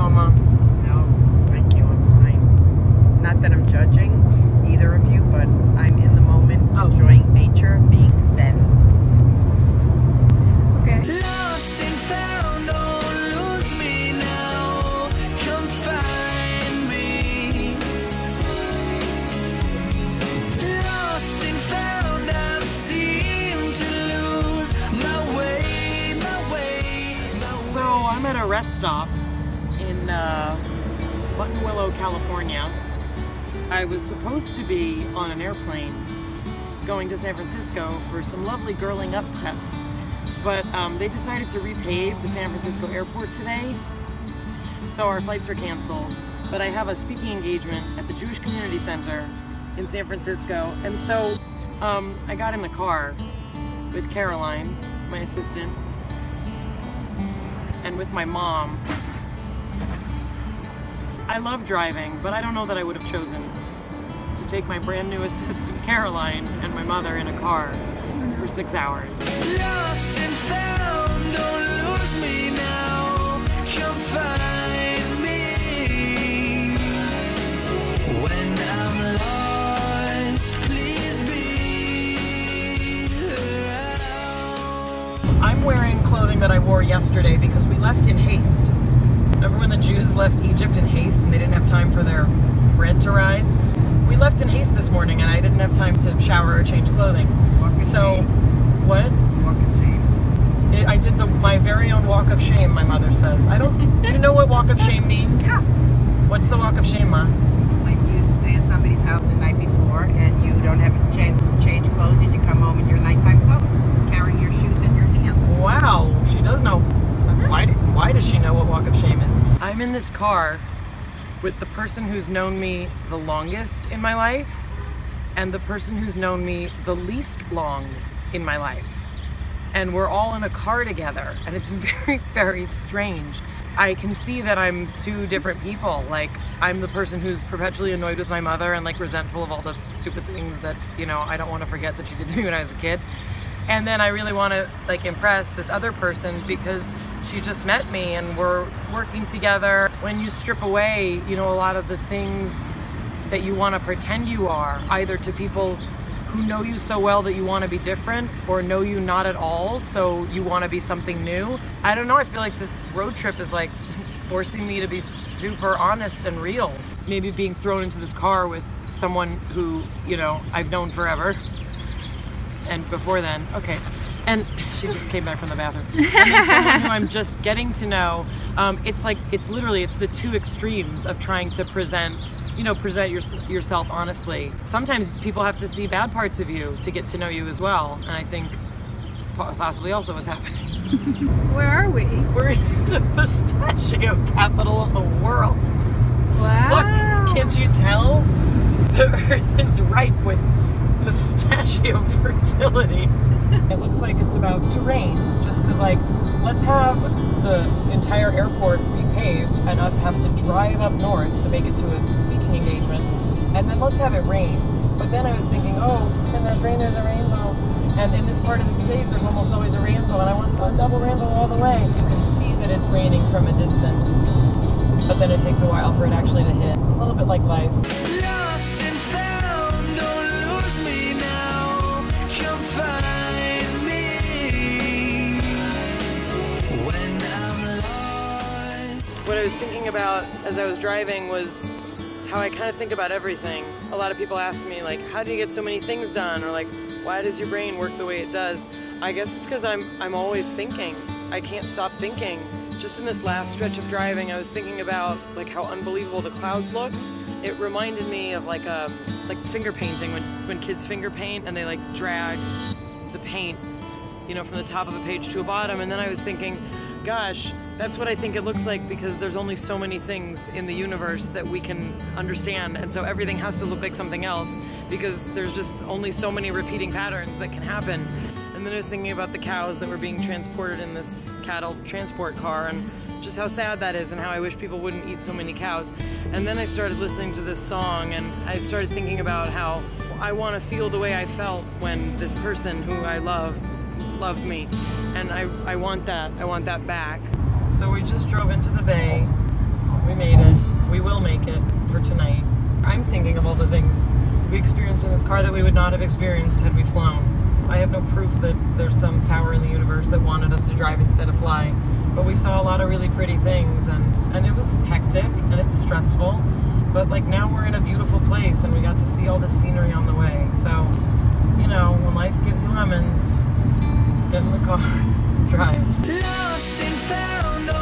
phone, No, thank you. I'm fine. Not that I'm judging either of you, but I'm in the moment, Oh. enjoying nature, being zen. Okay. Lost and found, don't lose me now. Come find me. Lost and found, I've seemed to lose my way, my way, my So I'm at a rest stop in uh, Buttonwillow, California. I was supposed to be on an airplane going to San Francisco for some lovely girling up press, but um, they decided to repave the San Francisco airport today, so our flights are canceled. But I have a speaking engagement at the Jewish Community Center in San Francisco, and so um, I got in the car with Caroline, my assistant, and with my mom. I love driving, but I don't know that I would have chosen to take my brand new assistant Caroline and my mother in a car for six hours. Lost and found, don't lose me now. Come find me. When I'm lost, please be around. I'm wearing clothing that I wore yesterday because we left in haste. Remember when the Jews left Egypt in haste and they didn't have time for their bread to rise? We left in haste this morning and I didn't have time to shower or change clothing. Walk So, shame. what? Walk of shame. I I did the my very own walk of shame. My mother says. I don't. Do you know what walk of shame means? Yeah. What's the walk of shame, Ma? When you stay in somebody's house the night before and you don't have a chance to change clothes and you come home in your nighttime clothes, carrying your shoes in your hand. Wow, she does know. Why? Why does she know what walk of shame is? I'm in this car with the person who's known me the longest in my life, and the person who's known me the least long in my life. And we're all in a car together, and it's very, very strange. I can see that I'm two different people. Like, I'm the person who's perpetually annoyed with my mother and like resentful of all the stupid things that, you know, I don't want to forget that she did to me when I was a kid. And then I really want to like impress this other person because she just met me and we're working together. When you strip away, you know, a lot of the things that you want to pretend you are, either to people who know you so well that you want to be different or know you not at all, so you want to be something new. I don't know, I feel like this road trip is like forcing me to be super honest and real. Maybe being thrown into this car with someone who, you know, I've known forever. And before then, okay. And she just came back from the bathroom. And then someone who I'm just getting to know. Um, it's like it's literally it's the two extremes of trying to present, you know, present your, yourself honestly. Sometimes people have to see bad parts of you to get to know you as well. And I think it's possibly also what's happening. Where are we? We're in the pistachio capital of the world. Wow. Look, can't you tell? The earth is ripe with pistachio fertility. It looks like it's about to rain, just because, like, let's have the entire airport be paved and us have to drive up north to make it to a speaking engagement, and then let's have it rain. But then I was thinking, oh, when there's rain, there's a rainbow. And in this part of the state, there's almost always a rainbow, and I want a double rainbow all the way. You can see that it's raining from a distance but then it takes a while for it actually to hit. A little bit like life. What I was thinking about as I was driving was how I kind of think about everything. A lot of people ask me like, how do you get so many things done? Or like, why does your brain work the way it does? I guess it's because I'm I'm always thinking. I can't stop thinking. Just in this last stretch of driving, I was thinking about like how unbelievable the clouds looked. It reminded me of like a like finger painting when when kids finger paint and they like drag the paint, you know, from the top of a page to a bottom. And then I was thinking, gosh, that's what I think it looks like because there's only so many things in the universe that we can understand. And so everything has to look like something else because there's just only so many repeating patterns that can happen. And then I was thinking about the cows that were being transported in this cattle transport car and just how sad that is and how I wish people wouldn't eat so many cows. And then I started listening to this song and I started thinking about how I want to feel the way I felt when this person who I love loved me. And I, I want that. I want that back. So we just drove into the bay. We made it. We will make it for tonight. I'm thinking of all the things we experienced in this car that we would not have experienced had we flown. I have no proof that there's some power in the universe that wanted us to drive instead of fly. But we saw a lot of really pretty things and and it was hectic and it's stressful. But like now we're in a beautiful place and we got to see all the scenery on the way. So, you know, when life gives you lemons, get in the car, drive. Lost and found oh.